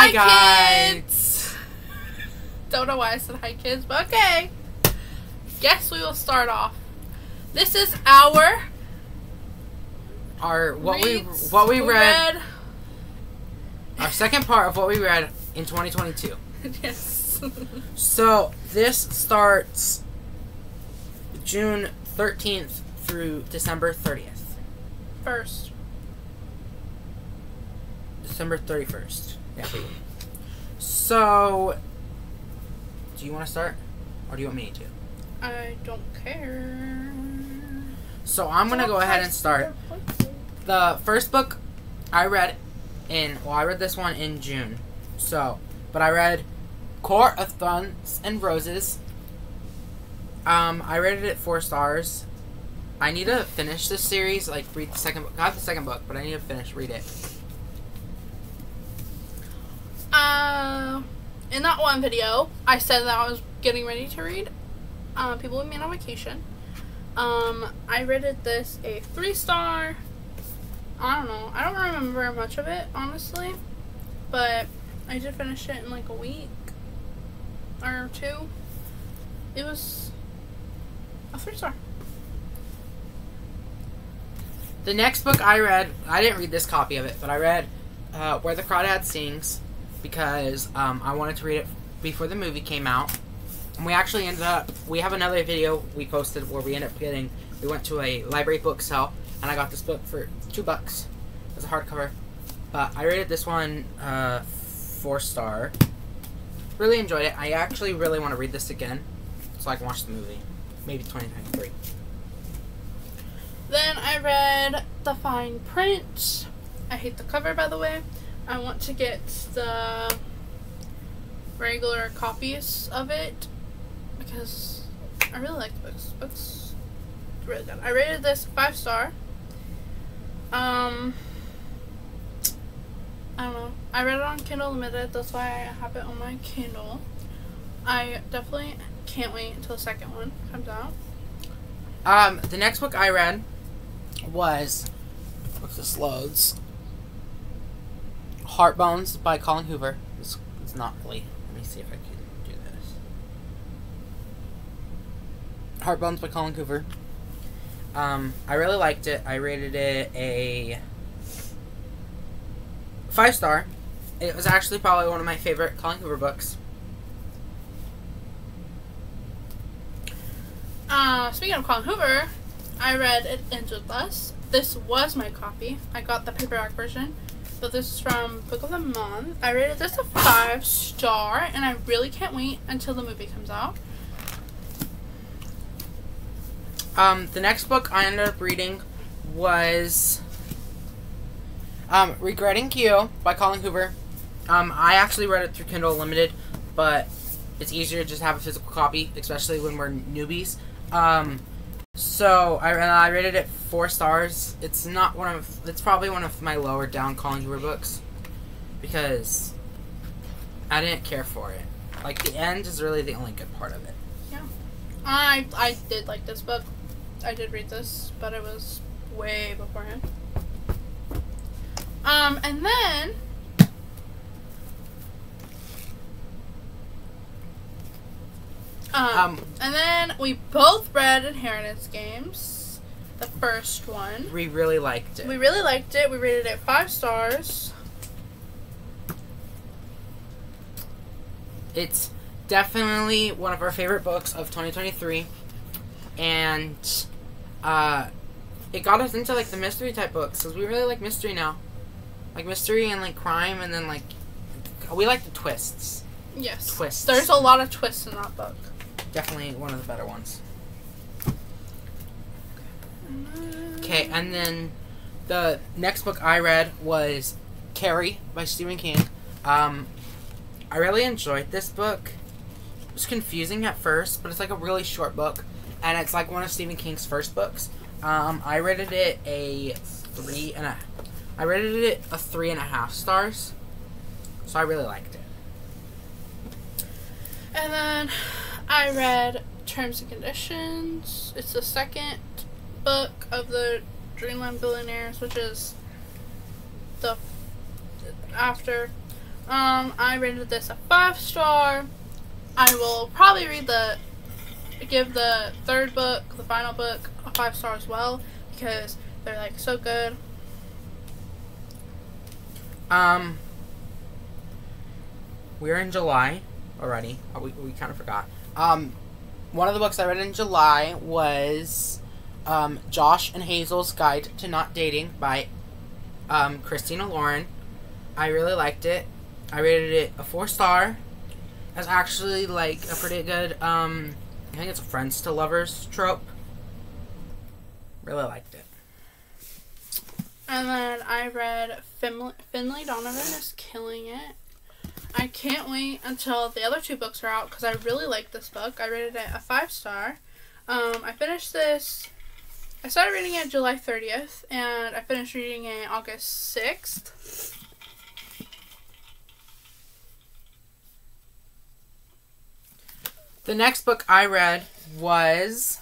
Hi, guys. kids. Don't know why I said hi, kids, but okay. Guess we will start off. This is our Our what we what we read, our second part of what we read in 2022. yes. So this starts June 13th through December 30th. First. December 31st. Yeah. So, do you want to start, or do you want me to? I don't care. So I'm gonna go ahead and start. The first book I read in well, I read this one in June. So, but I read Court of Thorns and Roses. Um, I rated it four stars. I need to finish this series, like read the second book. Not the second book, but I need to finish read it. Uh, in that one video, I said that I was getting ready to read uh, People We Meet on Vacation. Um, I rated this a three star. I don't know. I don't remember much of it, honestly. But I did finish it in like a week or two. It was a three star. The next book I read, I didn't read this copy of it, but I read uh, Where the Crawdads Sing because um, I wanted to read it before the movie came out. And we actually ended up, we have another video we posted where we ended up getting, we went to a library book sale and I got this book for two bucks as a hardcover. But I rated this one uh, four star. Really enjoyed it. I actually really want to read this again so I can watch the movie. Maybe 2023. Then I read The Fine Print. I hate the cover, by the way. I want to get the regular copies of it because I really like the books. Books really good. I rated this five star. Um, I don't know. I read it on Kindle Limited. That's why I have it on my Kindle. I definitely can't wait until the second one comes out. Um, the next book I read was if this loads. Heartbones by Colleen Hoover. It's, it's not really. Let me see if I can do this. Heartbones by Colleen Hoover. Um, I really liked it. I rated it a five star. It was actually probably one of my favorite Colleen Hoover books. Uh, speaking of Colleen Hoover, I read It Ends With Us. This was my copy. I got the paperback version. But this is from Book of the Month. I rated this a five star, and I really can't wait until the movie comes out. Um, the next book I ended up reading was um, Regretting You by Colleen Hoover. Um, I actually read it through Kindle Limited, but it's easier to just have a physical copy, especially when we're newbies. Um, so I, I rated it four stars. It's not one of it's probably one of my lower down Hoover books because I didn't care for it. Like the end is really the only good part of it. Yeah, I I did like this book. I did read this, but it was way beforehand. Um, and then um, Um, and then we both read Inheritance Games, the first one. we really liked it. We really liked it. We rated it five stars. It's definitely one of our favorite books of 2023, and uh, it got us into like the mystery type books because we really like mystery now, like mystery and like crime, and then like we like the twists. Yes. Twists. There's a lot of twists in that book. Definitely one of the better ones. Okay, and then the next book I read was Carrie by Stephen King. Um, I really enjoyed this book. It was confusing at first, but it's like a really short book, and it's like one of Stephen King's first books. Um, I rated it a three and a. I rated it a three and a half stars, so I really liked it. And then I read Terms and Conditions. It's the second book of the Dreamland Billionaires, which is the after Um, I rated this a five star. I will probably read the give the third book, the final book, a five star as well because they're like so good. Um, we're in July already. Oh, we we kind of forgot. Um, one of the books I read in July was um, Josh and Hazel's Guide to Not Dating by um, Christina Lauren. I really liked it. I rated it a four star. It's actually like a pretty good. Um, I think it's a friends to lovers trope. Really liked it. And then I read Finley, Finley Donovan is killing it. I can't wait until the other two books are out because I really like this book. I rated it a five star. Um, I finished this. I started reading it July 30th, and I finished reading it August 6th. The next book I read was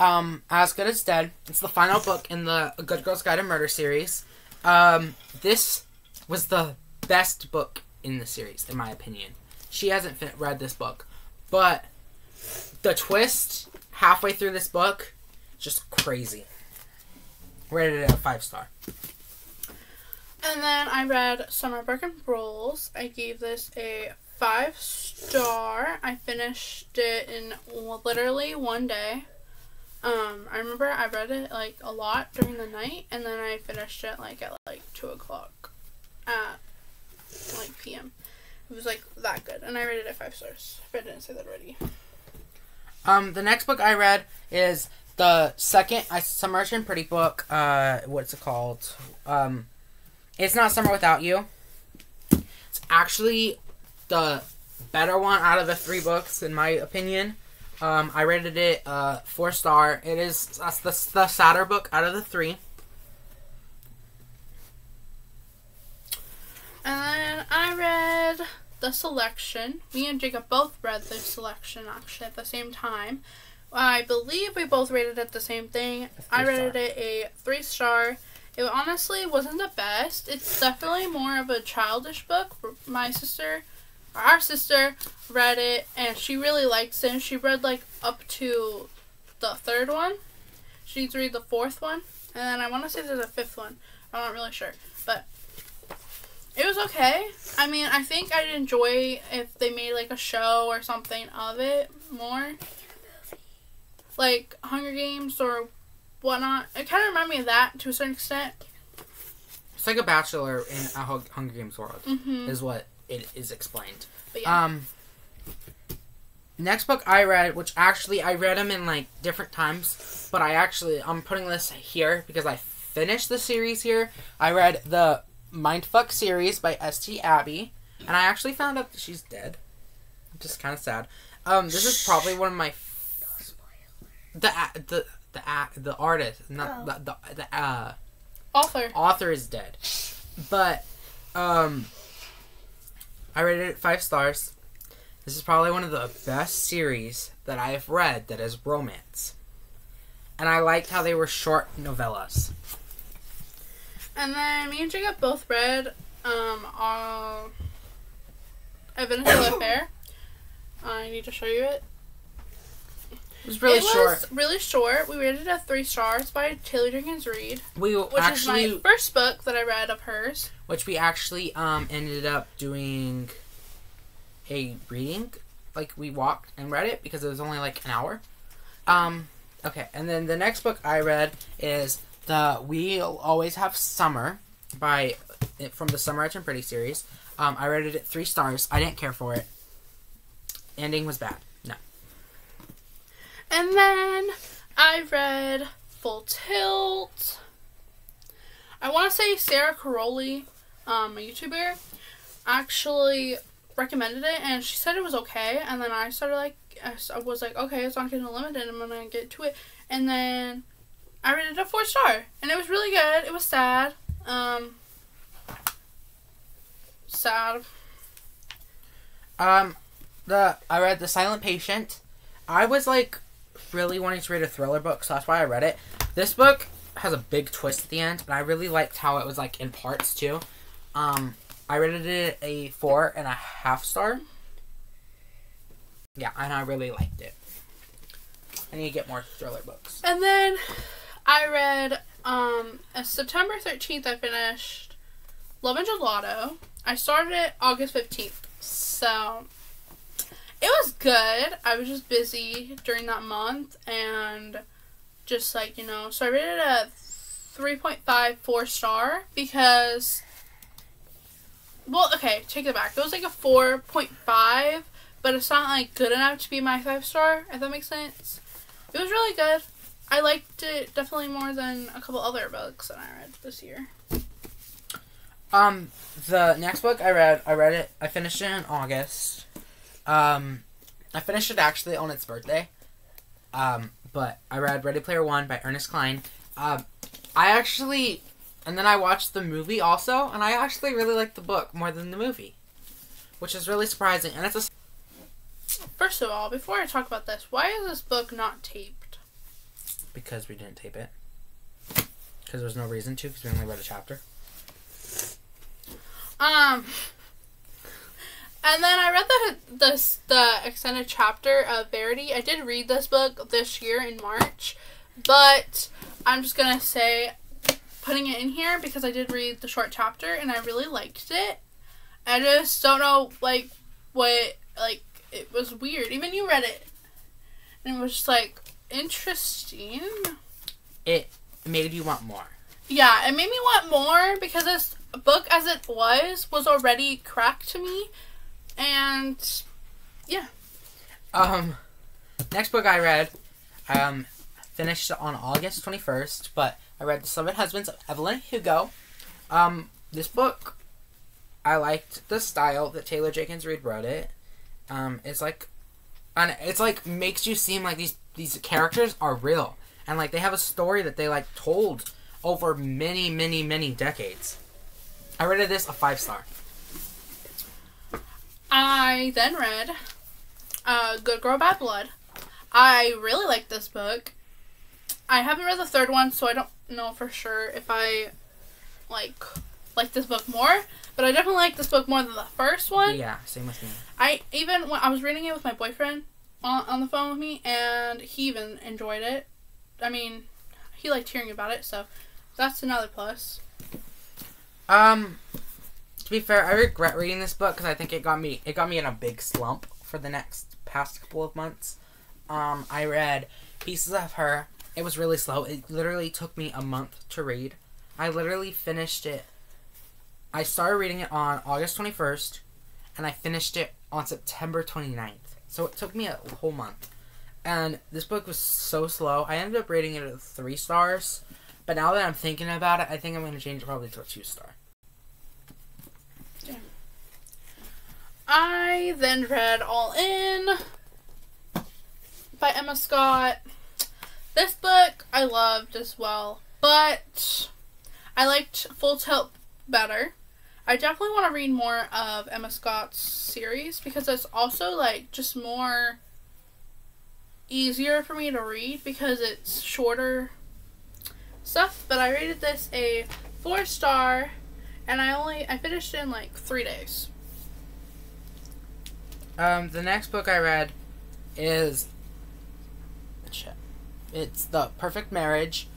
um, As Good as Dead. It's the final book in the Good Girls Guide to Murder series. Um, this was the best book in the series, in my opinion. She hasn't read this book, but the twist halfway through this book, just crazy. Rated it a five star. And then I read Summer Broken Rules. I gave this a five star. I finished it in literally one day. Um, I remember I read it like a lot during the night, and then I finished it like at like two o'clock at like p.m. It was like that good, and I rated it five stars. If I didn't say that already. Um, the next book I read is the second I in Pretty book. Uh, what's it called? Um, it's not Summer Without You. It's actually the better one out of the three books, in my opinion. Um, I rated it uh four star. It is that's the the sadder book out of the three. And then I read the selection. Me and Jacob both read the selection actually at the same time. I believe we both rated it the same thing. I rated it a three star. It honestly wasn't the best. It's definitely more of a childish book. My sister, or our sister, read it and she really likes it. She read like up to the third one. She needs to read the fourth one, and then I want to say there's a fifth one. I'm not really sure, but it was okay. I mean, I think I'd enjoy if they made like a show or something of it more. Like Hunger Games or whatnot. It kind of reminded me of that to a certain extent. It's like a Bachelor in a Hunger Games world, hmm is what it is explained. But yeah. Um, next book I read, which actually I read them in like different times, but I actually I'm putting this here because I finished the series here. I read the Mindfuck series by S.T. Abbey, and I actually found out that she's dead. Just kind of sad. Um, this is probably one of my the the the the artist, not the the, the uh Author. author is dead. But um I rated it five stars. This is probably one of the best series that I have read that is romance. And I liked how they were short novellas. And then me and Jacob both read um uh, Evidence of Affair. I need to show you it. It was really it short. was really short. We rated it at three stars by Taylor Jenkins Reid, We which actually is my first book that I read of hers. which we actually um ended up doing a reading. Like we walked and read it because it was only like an hour. Um okay, and then the next book I read is the We'll Always Have Summer by from the Summer Rich and Pretty series. Um I rated it three stars. I didn't care for it. Ending was bad. And then I read Full Tilt. I want to say Sarah Caroli, um, a YouTuber, actually recommended it, and she said it was okay. And then I started like, I was like, okay, it's not getting limited. I'm gonna get to it. And then I rated it a four star, and it was really good. It was sad. Um, sad. Um, the I read The Silent Patient. I was like really wanting to read a thriller book, so that's why I read it. This book has a big twist at the end, but I really liked how it was like in parts too. Um, I rated it a four and a half star. Yeah, and I really liked it. I need to get more thriller books. And then I read um September 13th I finished Love and Gelato. I started it August 15th. So it was good. I was just busy during that month and just like, you know, so I rated it a 3.5 4 star because well, okay, take it back. It was like a 4.5, but it's not like good enough to be my 5 star, if that makes sense. It was really good. I liked it definitely more than a couple other books that I read this year. Um, the next book I read, I read it, I finished it in August. Um, I finished it actually on its birthday. Um, but I read Ready Player One by Ernest Cline. Um, I actually, and then I watched the movie also, and I actually really liked the book more than the movie, which is really surprising. And it's a First of all, before I talk about this, why is this book not taped? because we didn't tape it. Because there was no reason to, because we only read a chapter. Um, and then I read the the the extended chapter of Verity. I did read this book this year in March, but I'm just gonna say putting it in here because I did read the short chapter and I really liked it. I just don't know like what like it was weird. Even you read it, and it was just like interesting. It made you want more. Yeah, it made me want more because this book, as it was, was already cracked to me, and yeah. Um, next book I read, um, finished on August 21st, but I read The Seven Husbands of Evelyn Hugo. Um, this book, I liked the style that Taylor Jenkins Reid wrote it. Um, it's like, and it's like makes you seem like these these characters are real, and like they have a story that they like told over many, many, many decades. I rated this a five star. I then read uh, Good Girl Bad Blood. I really like this book. I haven't read the third one, so I don't know for sure if I like like this book more. But I definitely like this book more than the first one. Yeah, same with me. I even when I was reading it with my boyfriend on, on the phone with me, and he even enjoyed it. I mean, he liked hearing about it, so that's another plus. Um, to be fair, I regret reading this book because I think it got me it got me in a big slump for the next past couple of months. Um, I read Pieces of Her. It was really slow. It literally took me a month to read. I literally finished it. I started reading it on August 21st, and I finished it on September 29th. So it took me a whole month. And this book was so slow. I ended up rating it at three stars. But now that I'm thinking about it, I think I'm going to change it probably to a two star. I then read All In by Emma Scott. This book I loved as well, but I liked Full Tilt better. I definitely want to read more of Emma Scott's series because it's also like just more easier for me to read because it's shorter stuff. But I rated this a four star, and I only I finished in like three days. Um, the next book I read is. It's The Perfect Marriage.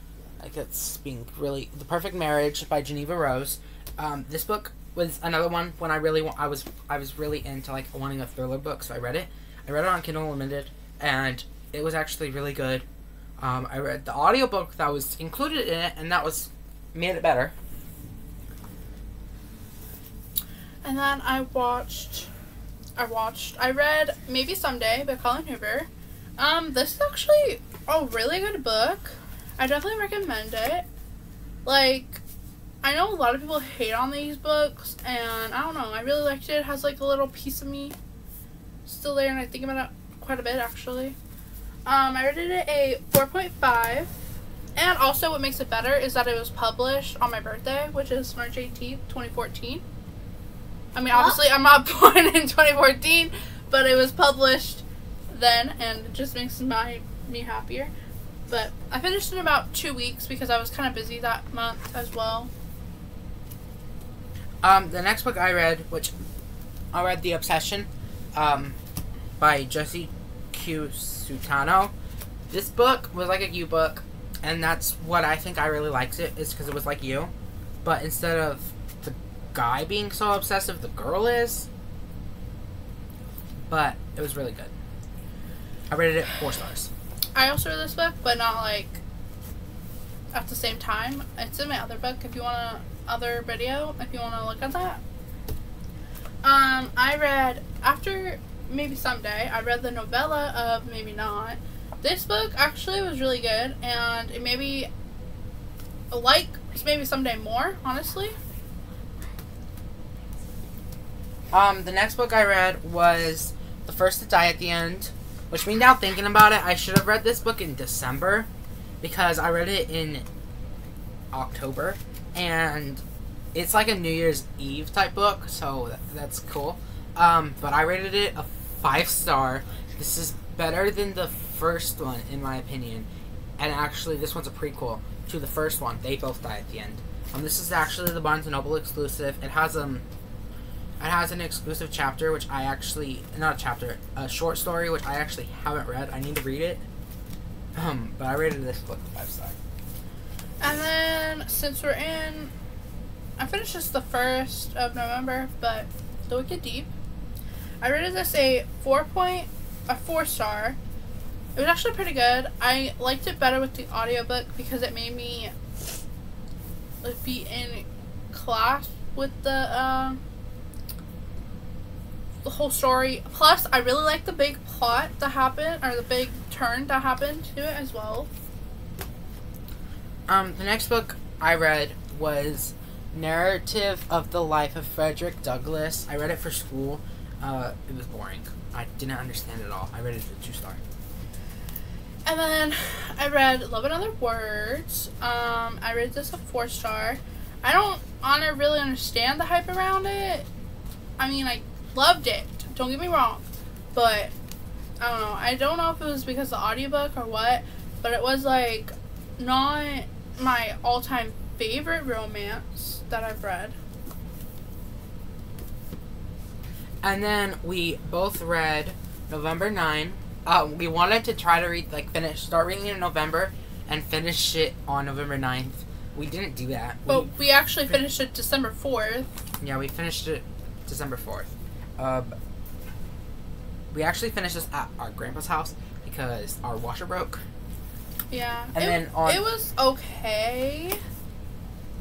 Like it's being really The Perfect Marriage by Geneva Rose. Um, this book was another one when I really I was I was really into like wanting a thriller book, so I read it. I read it on Kindle Unlimited, and it was actually really good. Um, I read the audiobook that was included in it, and that was made it better. And then I watched, I watched, I read Maybe Someday by Colleen Hoover. Um, this is actually a really good book. I definitely recommend it. Like, I know a lot of people hate on these books, and I don't know. I really liked it. It has like a little piece of me still there, and I think about it quite a bit actually. Um, I rated it a 4.5. And also, what makes it better is that it was published on my birthday, which is March 18th, 2014. I mean, obviously, I'm not born in 2014, but it was published then, and it just makes my me happier. But I finished in about two weeks because I was kind of busy that month as well. Um, the next book I read, which I read The Obsession, um, by Jesse Q. Sutanto. This book was like a you book, and that's what I think I really liked it, is because it was like you. But instead of guy being so obsessive, the girl is. But it was really good. I rated it four stars. I also read this book, but not like at the same time. It's in my other book. If you want a other video, if you want to look at that. Um, I read after maybe someday. I read the novella of maybe not. This book actually was really good, and it maybe a like maybe someday more. Honestly. Um, the next book I read was The First to Die at the End, which means now thinking about it, I should have read this book in December because I read it in October and it's like a New Year's Eve type book, so that, that's cool. Um, but I rated it a five star. This is better than the first one, in my opinion. And actually, this one's a prequel to the first one. They both die at the end. Um, this is actually the Barnes and Noble exclusive. It has um, it has an exclusive chapter which I actually not a chapter, a short story which I actually haven't read. I need to read it. Um, but I rated this book five star. And then since we're in, I finished this the first of November, but The Wicked Deep. I rated this a four point, a four star. It was actually pretty good. I liked it better with the audiobook because it made me like, be in class with the um, the whole story. Plus, I really like the big plot that happened or the big turn that happened to it as well. Um, the next book I read was Narrative of the Life of Frederick Douglass. I read it for school. Uh, it was boring. I didn't understand it all. I read it for two star. And then I read Love and Other Words. Um, I read this a four star. I don't honor really understand the hype around it. I mean, I loved it. Don't get me wrong, but I don't know. I don't know if it was because of the audiobook or what, but it was like not my all-time favorite romance that I've read. And then we both read November 9. Uh, we wanted to try to read, like, finish, start reading in November and finish it on November 9th. We didn't do that. But we, we actually finished it December 4th. yeah, we finished it December 4th. Uh, we actually finished this at our grandpa's house because our washer broke. Yeah. And it, then on- it was okay.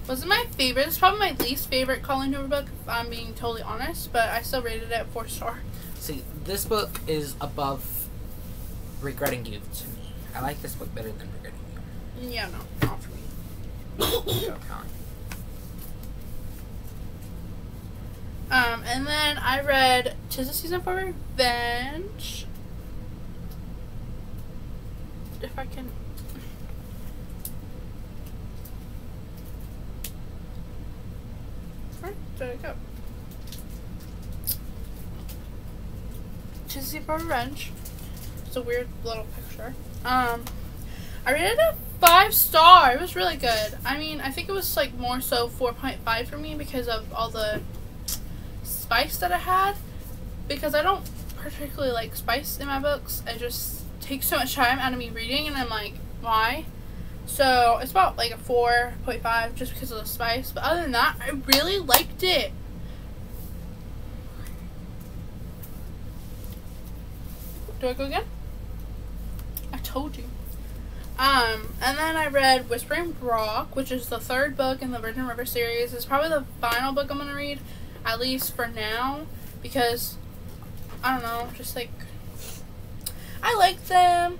Wasn't my favorite. It's probably my least favorite Colleen Hoover book, if I'm being totally honest, but I still rated it four star. See, this book is above Regretting You to me. I like this book better than Regretting You. Yeah, no, not for me. Go, Colleen. Um, and then I read Tis the Season for Revenge. If I can. Where did it go? Tis the Season for Revenge. It's a weird little picture. Um, I rated it a five star. It was really good. I mean, I think it was like more so 4.5 for me because of all the spice that I had because I don't particularly like spice in my books. It just takes so much time out of me reading, and I'm like, why? So it's about like a 4.5 just because of the spice. But other than that, I really liked it. Do I go again? I told you. Um, and then I read Whispering Rock, which is the third book in the Virgin River series. It's probably the final book I'm gonna read at least for now, because I don't know, just like I like them.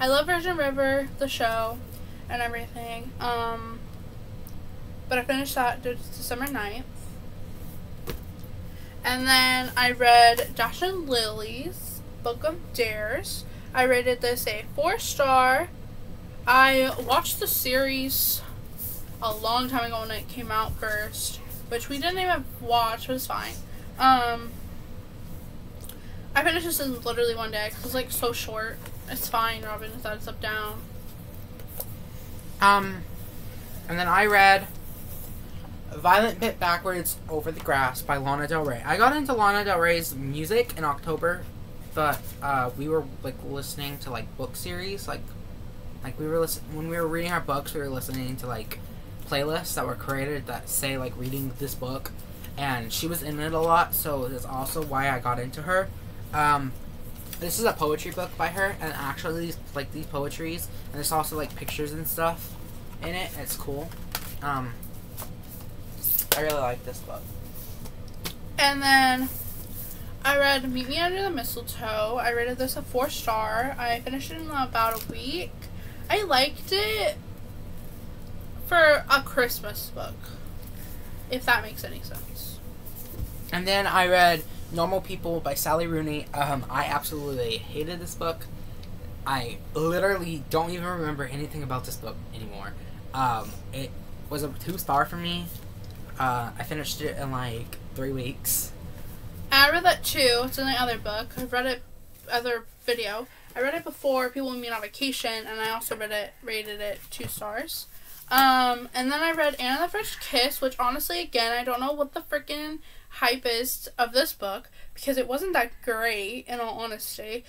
I love Virgin River, the show, and everything. Um, but I finished that December 9th. And then I read Dash and Lily's Book of Dares. I rated this a four star. I watched the series a long time ago when it came out first which we didn't even watch, it's fine. Um, I finished this in literally one day because was like so short. It's fine, Robin. It's it's up down. Um, and then I read Violet Bent Backwards Over the Grass by Lana Del Rey. I got into Lana Del Rey's music in October, but uh, we were like listening to like book series, like like we were listen- when we were reading our books, we were listening to like playlists that were created that say like reading this book, and she was in it a lot, so that's also why I got into her. Um, this is a poetry book by her, and actually, these, like these poetries, and there's also like pictures and stuff in it. It's cool. Um, I really like this book. And then I read Meet Me Under the Mistletoe. I rated this a four star. I finished it in about a week. I liked it for a Christmas book, if that makes any sense. And then I read Normal People by Sally Rooney. Um, I absolutely hated this book. I literally don't even remember anything about this book anymore. Um, it was a two star for me. Uh, I finished it in like three weeks. I read that too. It's in the other book. I've read it, other video. I read it before People We Meet on Vacation, and I also read it, rated it two stars. Um, and then I read Anna the French Kiss, which honestly, again, I don't know what the freaking hype is of this book because it wasn't that great, in all honesty.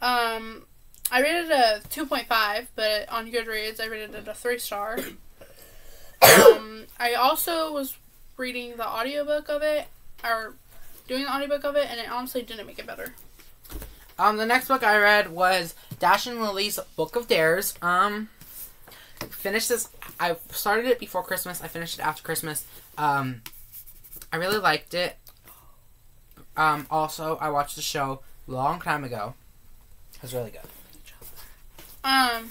Um, I rated it a 2.5, but on Goodreads, I rated it a 3 star. um, I also was reading the audiobook of it, or doing the audiobook of it, and it honestly didn't make it better. Um, the next book I read was Dash and Lily's Book of Dares. Um, finished this. I started it before Christmas. I finished it after Christmas. Um, I really liked it. Um, also, I watched the show a long time ago. It was really good. Um,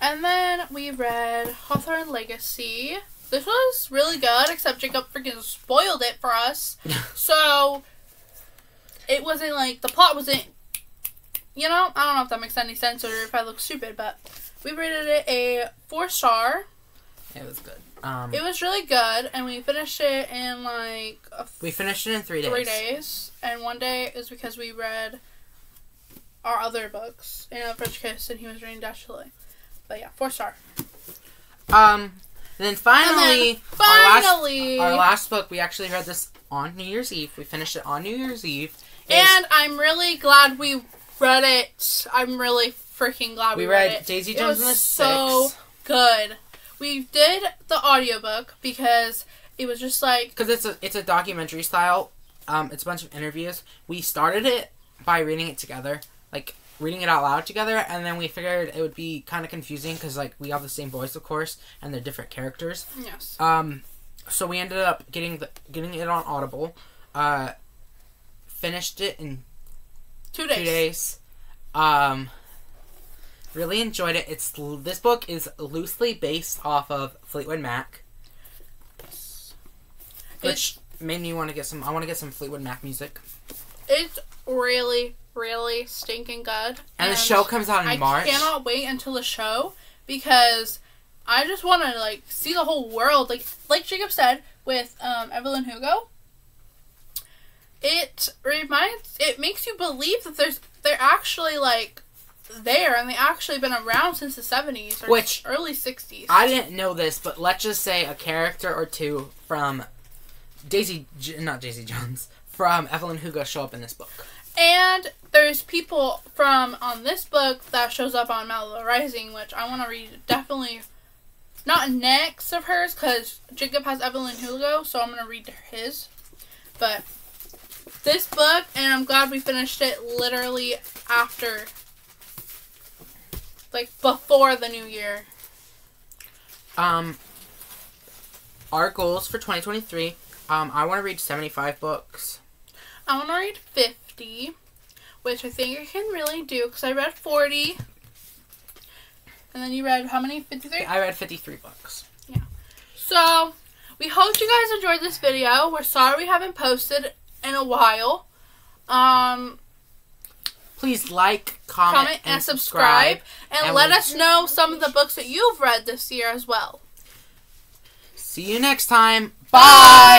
and then we read Hawthorne Legacy. This was really good, except Jacob freaking spoiled it for us. So it wasn't like the plot wasn't. You know, I don't know if that makes any sense or if I look stupid, but we rated it a four star. It was good. Um, It was really good, and we finished it in like a we finished it in three days. three days, and one day is because we read our other books, you know, French Kiss, and he was reading Dash Lily. But yeah, four star. Um, then finally, and then our last finally, our last book. We actually read this on New Year's Eve. We finished it on New Year's Eve. And I'm really glad we read it. I'm really freaking glad we, we read it. Daisy It Jones was and the so Six. good. We did the audiobook because it was just like because it's a it's a documentary style. Um, it's a bunch of interviews. We started it by reading it together, like reading it out loud together, and then we figured it would be kind of confusing because like we have the same voice, of course, and they're different characters. yes. Um, so we ended up getting the getting it on Audible. Uh, finished it in Two days. two days. Um, really enjoyed it. It's this book is loosely based off of Fleetwood Mac, which made me want to get some. I want to get some Fleetwood Mac music. It's really, really stinking good. And, the show comes out in I March. cannot wait until the show because I just want to like see the whole world. Like like Jacob said with um, Evelyn Hugo. It reminds. It makes you believe that there's they're actually like there and they actually been around since the seventies or Which- early sixties. I didn't know this, but let's just say a character or two from Daisy, not Daisy Jones, from Evelyn Hugo show up in this book. And there's people from on this book that shows up on Malibu Rising, which I want to read definitely not next of hers because Jacob has Evelyn Hugo, so I'm gonna read his. But this book, and I'm glad we finished it literally after, like before the new year. Um, our goals for 2023. Um, I want to read 75 books. I want to read 50, which I think I can really do because I read 40. And then you read how many? 53? I read 53 books. Yeah. So, we hope you guys enjoyed this video. We're sorry we haven't posted in a while. Um, Please like, comment, comment and, subscribe. And, And let we- us know some of the books that you've read this year as well. See you next time. Bye.